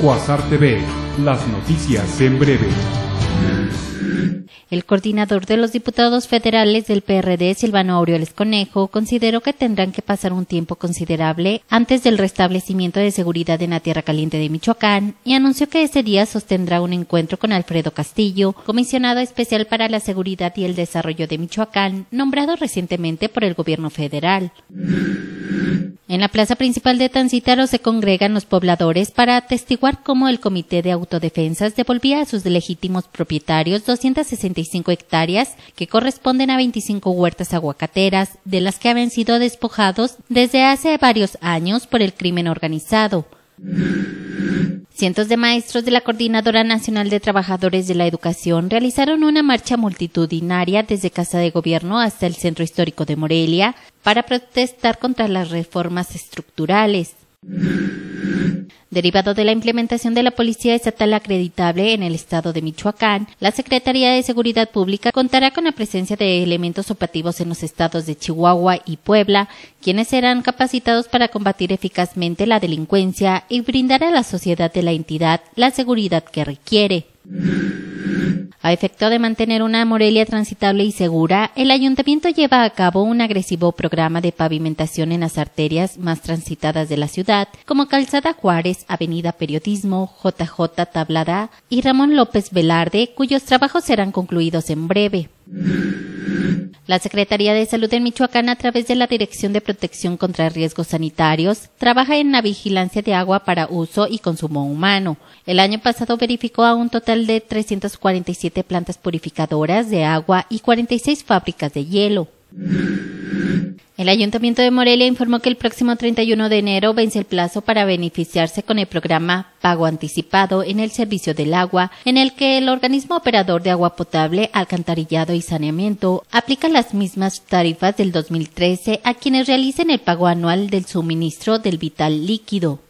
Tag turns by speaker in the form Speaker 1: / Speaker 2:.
Speaker 1: Cuasar TV, las noticias en breve.
Speaker 2: El coordinador de los diputados federales del PRD, Silvano Aureoles Conejo, consideró que tendrán que pasar un tiempo considerable antes del restablecimiento de seguridad en la Tierra Caliente de Michoacán y anunció que ese día sostendrá un encuentro con Alfredo Castillo, comisionado especial para la seguridad y el desarrollo de Michoacán, nombrado recientemente por el gobierno federal. En la plaza principal de Tancítaro se congregan los pobladores para atestiguar cómo el Comité de Autodefensas devolvía a sus legítimos propietarios 265 hectáreas que corresponden a 25 huertas aguacateras, de las que habían sido despojados desde hace varios años por el crimen organizado. Cientos de maestros de la Coordinadora Nacional de Trabajadores de la Educación realizaron una marcha multitudinaria desde Casa de Gobierno hasta el Centro Histórico de Morelia para protestar contra las reformas estructurales. Derivado de la implementación de la Policía Estatal acreditable en el estado de Michoacán, la Secretaría de Seguridad Pública contará con la presencia de elementos operativos en los estados de Chihuahua y Puebla, quienes serán capacitados para combatir eficazmente la delincuencia y brindar a la sociedad de la entidad la seguridad que requiere. A efecto de mantener una Morelia transitable y segura, el ayuntamiento lleva a cabo un agresivo programa de pavimentación en las arterias más transitadas de la ciudad, como Calzada Juárez, Avenida Periodismo, JJ Tablada y Ramón López Velarde, cuyos trabajos serán concluidos en breve. La Secretaría de Salud en Michoacán, a través de la Dirección de Protección contra Riesgos Sanitarios, trabaja en la vigilancia de agua para uso y consumo humano. El año pasado verificó a un total de 347 plantas purificadoras de agua y 46 fábricas de hielo. El Ayuntamiento de Morelia informó que el próximo 31 de enero vence el plazo para beneficiarse con el programa Pago Anticipado en el servicio del agua, en el que el organismo operador de agua potable, alcantarillado y saneamiento aplica las mismas tarifas del 2013 a quienes realicen el pago anual del suministro del vital líquido.